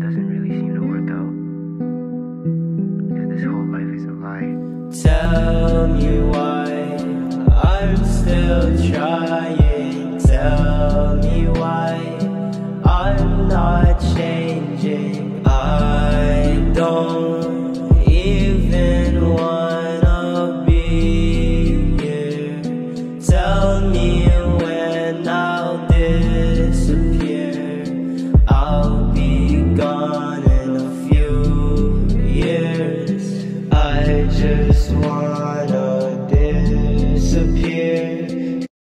doesn't really seem to work out. Cause this whole life is a lie. Tell me why I'm still trying. Tell me why I'm not changing. I don't even wanna be here. Tell me when I'll disappear. I'll be just wanna